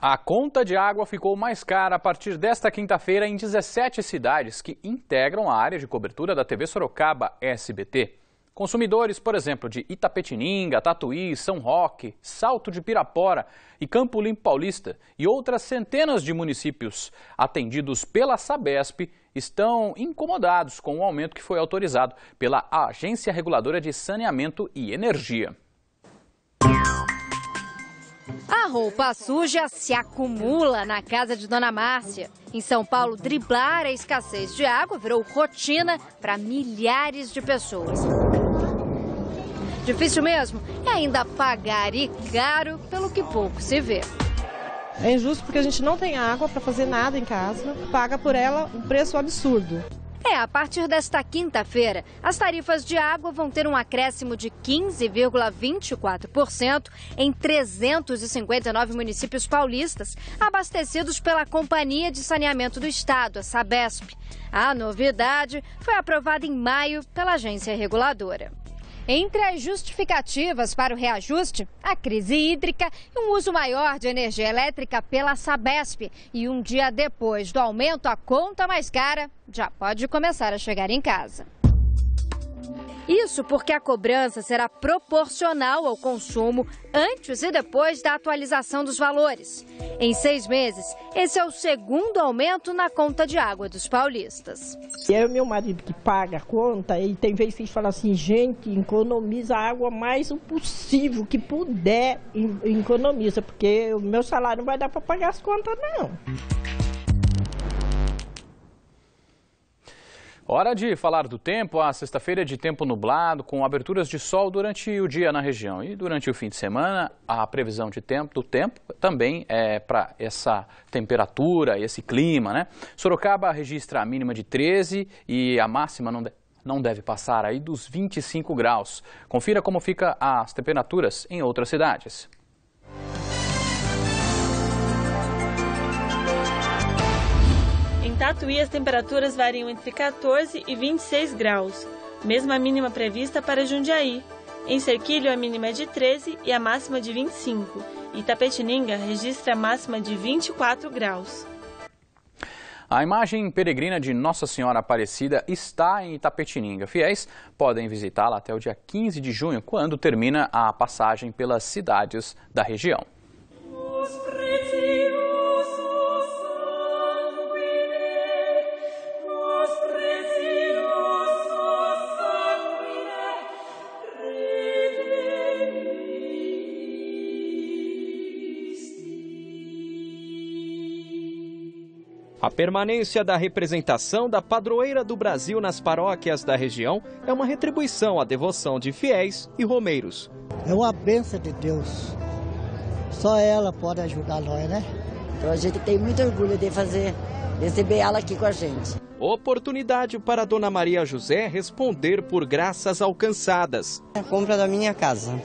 A conta de água ficou mais cara a partir desta quinta-feira em 17 cidades que integram a área de cobertura da TV Sorocaba SBT. Consumidores, por exemplo, de Itapetininga, Tatuí, São Roque, Salto de Pirapora e Campo Limpo Paulista e outras centenas de municípios atendidos pela Sabesp estão incomodados com o aumento que foi autorizado pela Agência Reguladora de Saneamento e Energia. Roupa suja se acumula na casa de Dona Márcia. Em São Paulo, driblar a escassez de água virou rotina para milhares de pessoas. Difícil mesmo é ainda pagar e caro pelo que pouco se vê. É injusto porque a gente não tem água para fazer nada em casa, paga por ela um preço absurdo. É, a partir desta quinta-feira, as tarifas de água vão ter um acréscimo de 15,24% em 359 municípios paulistas, abastecidos pela Companhia de Saneamento do Estado, a Sabesp. A novidade foi aprovada em maio pela agência reguladora. Entre as justificativas para o reajuste, a crise hídrica e um uso maior de energia elétrica pela Sabesp. E um dia depois do aumento, a conta mais cara já pode começar a chegar em casa. Isso porque a cobrança será proporcional ao consumo antes e depois da atualização dos valores. Em seis meses, esse é o segundo aumento na conta de água dos paulistas. É o meu marido que paga a conta e tem vezes que gente fala assim, gente, economiza a água mais o possível que puder, economiza, porque o meu salário não vai dar para pagar as contas, não. Hora de falar do tempo. A sexta-feira é de tempo nublado, com aberturas de sol durante o dia na região. E durante o fim de semana, a previsão de tempo, do tempo também é para essa temperatura, esse clima, né? Sorocaba registra a mínima de 13 e a máxima não, de, não deve passar aí dos 25 graus. Confira como fica as temperaturas em outras cidades. Tatuí as temperaturas variam entre 14 e 26 graus, mesma mínima prevista para Jundiaí. Em Serquilho, a mínima é de 13 e a máxima de 25. Itapetininga registra a máxima de 24 graus. A imagem peregrina de Nossa Senhora Aparecida está em Itapetininga. Fiéis podem visitá-la até o dia 15 de junho, quando termina a passagem pelas cidades da região. A permanência da representação da padroeira do Brasil nas paróquias da região é uma retribuição à devoção de fiéis e romeiros. É uma benção de Deus. Só ela pode ajudar nós, né? Então a gente tem muito orgulho de fazer, receber ela aqui com a gente. Oportunidade para Dona Maria José responder por graças alcançadas. A compra da minha casa,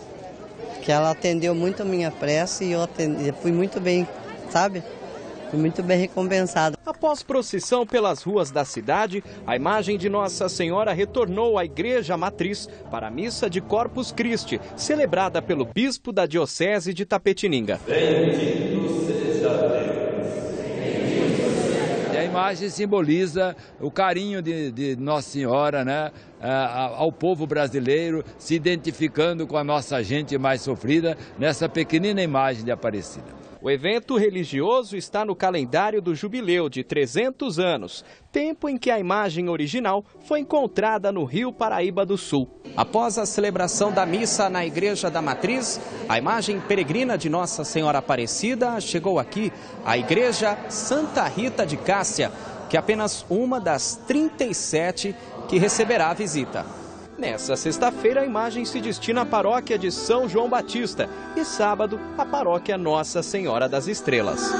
que ela atendeu muito a minha prece e eu atendi, fui muito bem, sabe? Fui muito bem recompensado. Após procissão pelas ruas da cidade, a imagem de Nossa Senhora retornou à Igreja Matriz para a missa de Corpus Christi, celebrada pelo bispo da Diocese de Tapetininga. Bendito seja Deus. E a imagem simboliza o carinho de, de Nossa Senhora, né? ao povo brasileiro, se identificando com a nossa gente mais sofrida nessa pequenina imagem de Aparecida. O evento religioso está no calendário do jubileu de 300 anos, tempo em que a imagem original foi encontrada no Rio Paraíba do Sul. Após a celebração da missa na Igreja da Matriz, a imagem peregrina de Nossa Senhora Aparecida chegou aqui, à Igreja Santa Rita de Cássia, que é apenas uma das 37 que receberá a visita. Nessa sexta-feira, a imagem se destina à paróquia de São João Batista e sábado, à paróquia Nossa Senhora das Estrelas.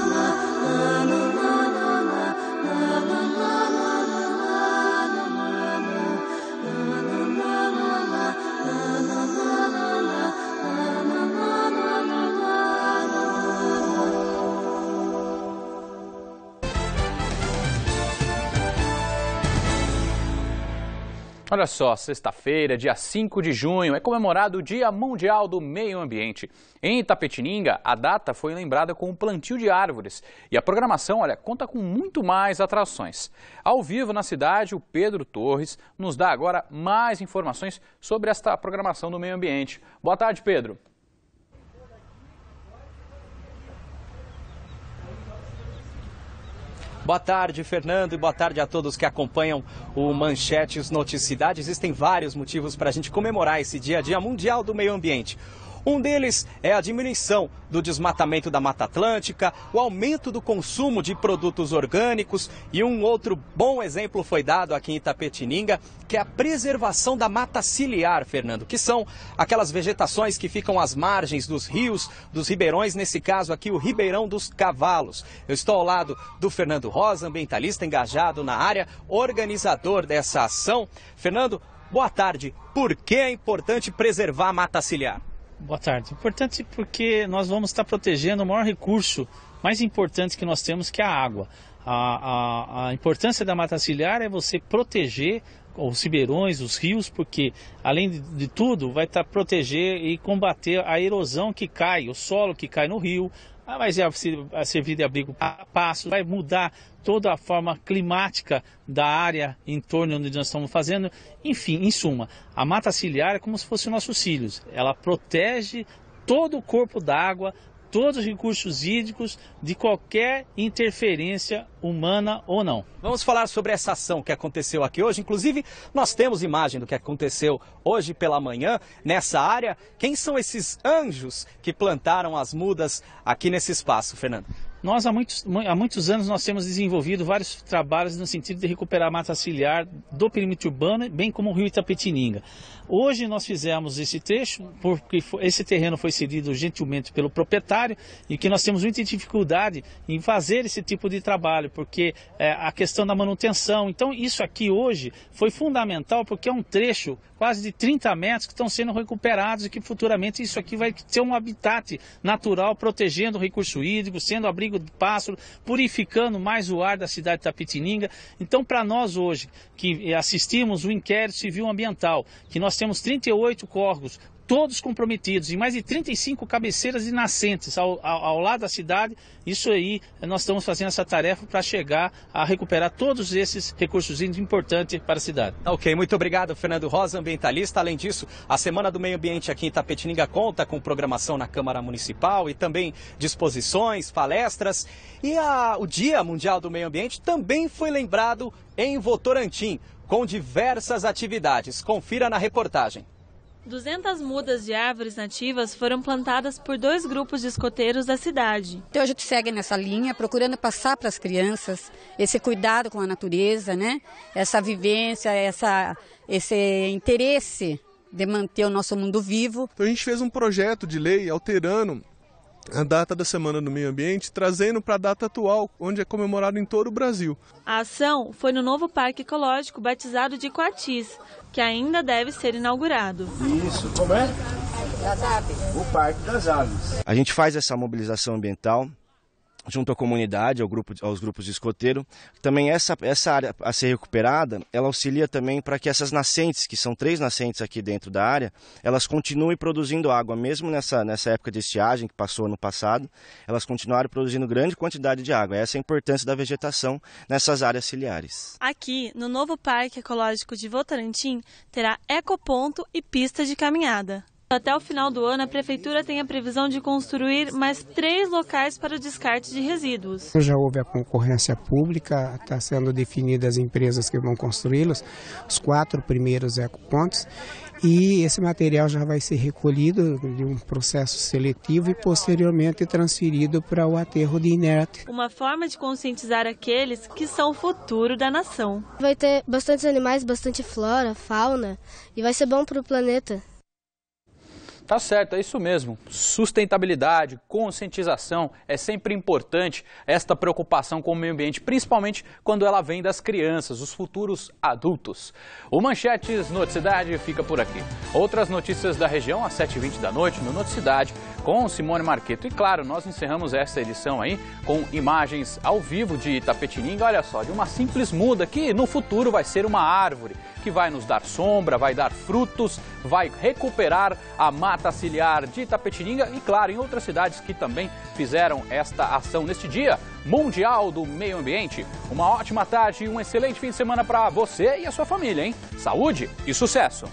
Olha só, sexta-feira, dia 5 de junho, é comemorado o Dia Mundial do Meio Ambiente. Em Itapetininga, a data foi lembrada com o plantio de árvores. E a programação, olha, conta com muito mais atrações. Ao vivo na cidade, o Pedro Torres nos dá agora mais informações sobre esta programação do meio ambiente. Boa tarde, Pedro. Boa tarde, Fernando, e boa tarde a todos que acompanham o Manchetes Noticidade. Existem vários motivos para a gente comemorar esse Dia, Dia Mundial do Meio Ambiente. Um deles é a diminuição do desmatamento da Mata Atlântica, o aumento do consumo de produtos orgânicos e um outro bom exemplo foi dado aqui em Itapetininga, que é a preservação da mata ciliar, Fernando, que são aquelas vegetações que ficam às margens dos rios, dos ribeirões, nesse caso aqui o Ribeirão dos Cavalos. Eu estou ao lado do Fernando Rosa, ambientalista engajado na área, organizador dessa ação. Fernando, boa tarde. Por que é importante preservar a mata ciliar? Boa tarde. Importante porque nós vamos estar protegendo o maior recurso mais importante que nós temos, que é a água. A, a, a importância da mata ciliar é você proteger os ribeirões, os rios, porque além de, de, tudo vai estar proteger e combater a erosão que cai, o solo que cai no rio, ah, vai servir de abrigo para passos, vai mudar toda a forma climática da área em torno onde nós estamos fazendo. Enfim, em suma, a mata ciliar é como se fosse nossos cílios. Ela protege todo o corpo d'água, todos os recursos hídricos de qualquer interferência humana ou não. Vamos falar sobre essa ação que aconteceu aqui hoje. Inclusive, nós temos imagem do que aconteceu hoje pela manhã nessa área. Quem são esses anjos que plantaram as mudas aqui nesse espaço, Fernando? Nós há muitos, há muitos anos nós temos desenvolvido vários trabalhos no sentido de recuperar a mata ciliar do perímetro urbano, bem como o rio Itapetininga. Hoje nós fizemos esse trecho porque esse terreno foi cedido gentilmente pelo proprietário e que nós temos muita dificuldade em fazer esse tipo de trabalho, porque é, a questão da manutenção. Então isso aqui hoje foi fundamental porque é um trecho quase de 30 metros que estão sendo recuperados e que futuramente isso aqui vai ser um habitat natural protegendo o recurso hídrico, sendo abrigo de pássaro, purificando mais o ar da cidade de Tapetininga. Então para nós hoje que assistimos o inquérito civil ambiental, que nós nós temos 38 córregos, todos comprometidos, e mais de 35 cabeceiras de nascentes ao, ao, ao, lado da cidade. Isso aí, nós estamos fazendo essa tarefa para chegar a recuperar todos esses recursos importantes para a cidade. Ok, muito obrigado, Fernando Rosa, ambientalista. Além disso, a Semana do Meio Ambiente aqui em Tapetininga conta com programação na Câmara Municipal e também disposições, palestras. E a, o Dia Mundial do Meio Ambiente também foi lembrado em Votorantim com diversas atividades. Confira na reportagem. 200 mudas de árvores nativas foram plantadas por dois grupos de escoteiros da cidade. Então a gente segue nessa linha, procurando passar para as crianças esse cuidado com a natureza, né? Essa vivência, essa, esse interesse de manter o nosso mundo vivo. Então a gente fez um projeto de lei alterando a data da Semana do Meio Ambiente, trazendo para a data atual, onde é comemorado em todo o Brasil. A ação foi no novo Parque Ecológico batizado de Coatis, que ainda deve ser inaugurado. Isso, como é? Das Aves. O Parque das Aves. A gente faz essa mobilização ambiental junto à comunidade, ao grupo, aos grupos de escoteiro. Também essa, essa área a ser recuperada, ela auxilia também para que essas nascentes, que são três nascentes aqui dentro da área, elas continuem produzindo água, mesmo nessa, nessa época de estiagem que passou no passado, elas continuaram produzindo grande quantidade de água. Essa é a importância da vegetação nessas áreas ciliares. Aqui, no novo Parque Ecológico de Votorantim, terá ecoponto e pista de caminhada. Até o final do ano, a Prefeitura tem a previsão de construir mais três locais para o descarte de resíduos. Já houve a concorrência pública, está sendo definidas as empresas que vão construí-los, os quatro primeiros ecopontos, e esse material já vai ser recolhido de um processo seletivo e posteriormente transferido para o aterro de inerte. Uma forma de conscientizar aqueles que são o futuro da nação. Vai ter bastante animais, bastante flora, fauna, e vai ser bom para o planeta. Tá certo, é isso mesmo. Sustentabilidade, conscientização é sempre importante esta preocupação com o meio ambiente, principalmente quando ela vem das crianças, os futuros adultos. O Manchetes Noticidade fica por aqui. Outras notícias da região às 7h20 da noite no Noticidade com Simone Marqueto. E claro, nós encerramos esta edição aí com imagens ao vivo de Itapetininga, olha só, de uma simples muda que no futuro vai ser uma árvore que vai nos dar sombra, vai dar frutos, vai recuperar a mata ciliar de Itapetininga e, claro, em outras cidades que também fizeram esta ação neste Dia Mundial do Meio Ambiente. Uma ótima tarde e um excelente fim de semana para você e a sua família, hein? Saúde e sucesso!